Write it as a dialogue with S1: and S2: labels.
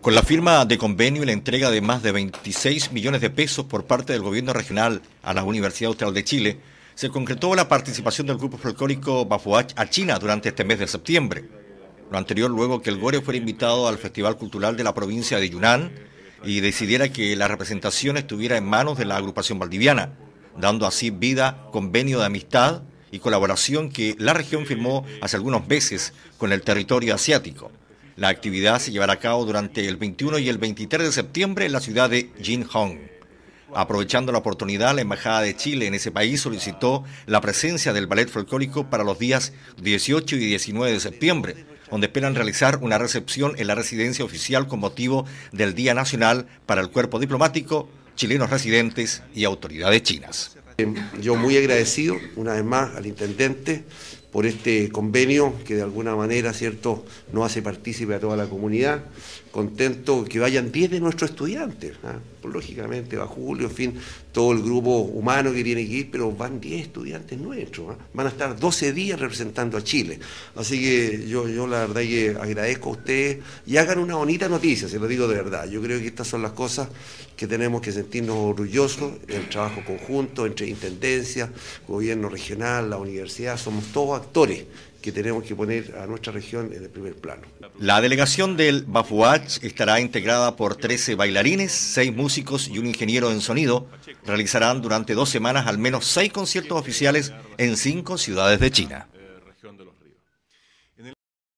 S1: Con la firma de convenio y la entrega de más de 26 millones de pesos por parte del gobierno regional a la Universidad Austral de Chile, se concretó la participación del grupo folclórico Bafuach a China durante este mes de septiembre. Lo anterior luego que el Gore fuera invitado al Festival Cultural de la provincia de Yunnan y decidiera que la representación estuviera en manos de la agrupación valdiviana, dando así vida convenio de amistad y colaboración que la región firmó hace algunos meses con el territorio asiático. La actividad se llevará a cabo durante el 21 y el 23 de septiembre en la ciudad de Jinhong. Aprovechando la oportunidad, la Embajada de Chile en ese país solicitó la presencia del ballet folclórico para los días 18 y 19 de septiembre, donde esperan realizar una recepción en la residencia oficial con motivo del Día Nacional para el Cuerpo Diplomático, chilenos residentes y autoridades chinas.
S2: Yo muy agradecido una vez más al intendente por este convenio que de alguna manera, ¿cierto?, no hace partícipe a toda la comunidad. Contento que vayan 10 de nuestros estudiantes. ¿ah? Lógicamente va Julio, en fin, todo el grupo humano que tiene que ir, pero van 10 estudiantes nuestros. ¿ah? Van a estar 12 días representando a Chile. Así que yo, yo la verdad que agradezco a ustedes y hagan una bonita noticia, se lo digo de verdad. Yo creo que estas son las cosas que tenemos que sentirnos orgullosos, el trabajo conjunto entre intendencia, gobierno regional, la universidad, somos todos actores que tenemos que poner a nuestra región en el primer plano.
S1: La delegación del Bafuach estará integrada por 13 bailarines, 6 músicos y un ingeniero en sonido. Realizarán durante dos semanas al menos 6 conciertos oficiales en 5 ciudades de China.